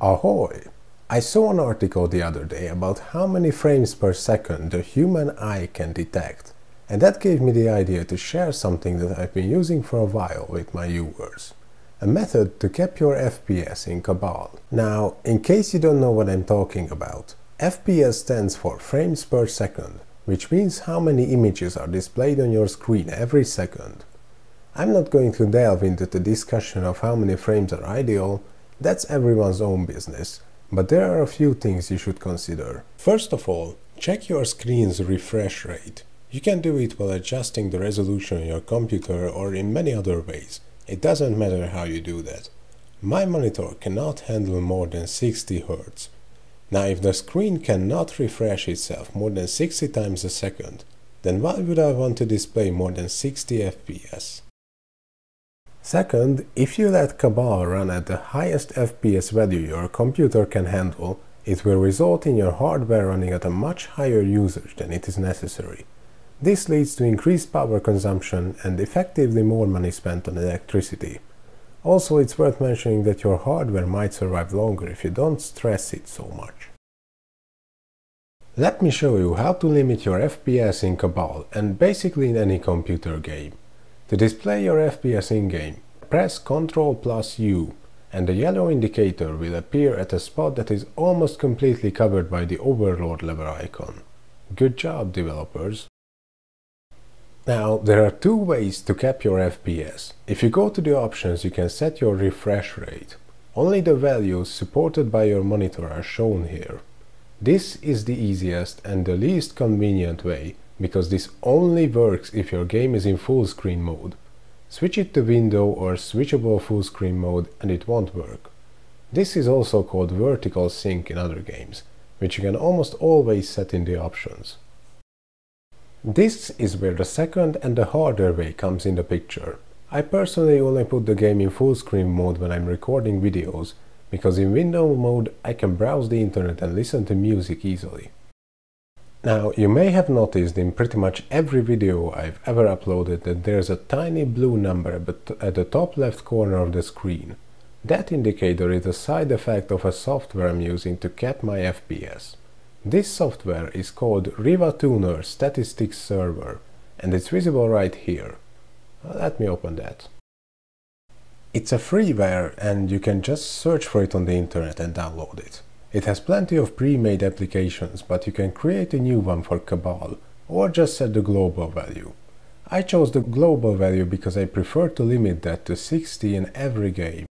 Ahoy! I saw an article the other day about how many frames per second the human eye can detect, and that gave me the idea to share something that I've been using for a while with my viewers. A method to cap your FPS in Cabal. Now, in case you don't know what I'm talking about, FPS stands for frames per second, which means how many images are displayed on your screen every second. I'm not going to delve into the discussion of how many frames are ideal, that's everyone's own business, but there are a few things you should consider. First of all, check your screen's refresh rate. You can do it while adjusting the resolution on your computer or in many other ways. It doesn't matter how you do that. My monitor cannot handle more than 60 Hz. Now if the screen cannot refresh itself more than 60 times a second, then why would I want to display more than 60 FPS? Second, if you let Cabal run at the highest FPS value your computer can handle, it will result in your hardware running at a much higher usage than it is necessary. This leads to increased power consumption and effectively more money spent on electricity. Also, it's worth mentioning that your hardware might survive longer if you don't stress it so much. Let me show you how to limit your FPS in Cabal and basically in any computer game. To display your FPS in-game, press Ctrl plus U and the yellow indicator will appear at a spot that is almost completely covered by the Overlord level icon. Good job, developers! Now, there are two ways to cap your FPS. If you go to the options, you can set your refresh rate. Only the values supported by your monitor are shown here. This is the easiest and the least convenient way because this only works if your game is in full screen mode. Switch it to window or switchable full screen mode and it won't work. This is also called vertical sync in other games, which you can almost always set in the options. This is where the second and the harder way comes in the picture. I personally only put the game in full screen mode when I'm recording videos, because in window mode I can browse the internet and listen to music easily. Now, you may have noticed in pretty much every video I've ever uploaded that there's a tiny blue number at the top left corner of the screen. That indicator is a side effect of a software I'm using to cap my FPS. This software is called RivaTuner Statistics Server and it's visible right here. Let me open that. It's a freeware and you can just search for it on the internet and download it. It has plenty of pre-made applications, but you can create a new one for Cabal, or just set the global value. I chose the global value because I prefer to limit that to 60 in every game.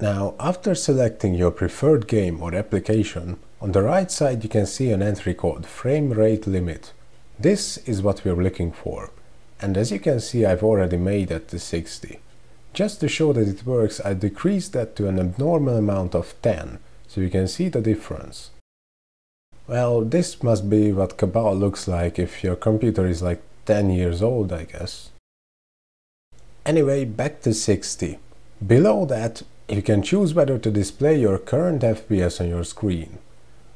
Now, after selecting your preferred game or application, on the right side you can see an entry called frame rate limit. This is what we're looking for, and as you can see I've already made that to 60. Just to show that it works, I decreased that to an abnormal amount of 10, so you can see the difference. Well, this must be what Cabal looks like if your computer is like 10 years old, I guess. Anyway, back to 60. Below that, you can choose whether to display your current FPS on your screen.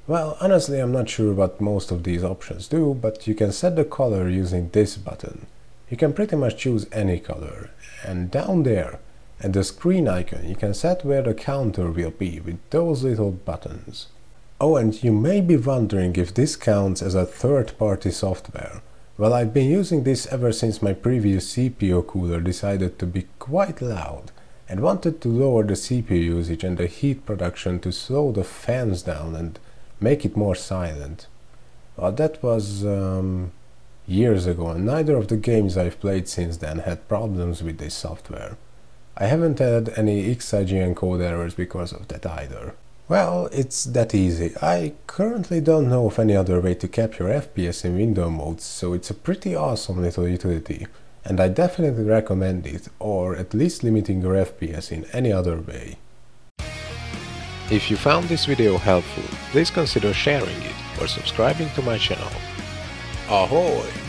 Well, honestly, I'm not sure what most of these options do, but you can set the color using this button. You can pretty much choose any color, and down there, at the screen icon, you can set where the counter will be with those little buttons. Oh, and you may be wondering if this counts as a third-party software. Well, I've been using this ever since my previous CPU cooler decided to be quite loud and wanted to lower the CPU usage and the heat production to slow the fans down and make it more silent. Well, that was um, years ago and neither of the games I've played since then had problems with this software. I haven't had any XIGN code errors because of that either. Well, it's that easy. I currently don't know of any other way to capture FPS in window modes, so it's a pretty awesome little utility, and I definitely recommend it, or at least limiting your FPS in any other way. If you found this video helpful, please consider sharing it or subscribing to my channel. Ahoy!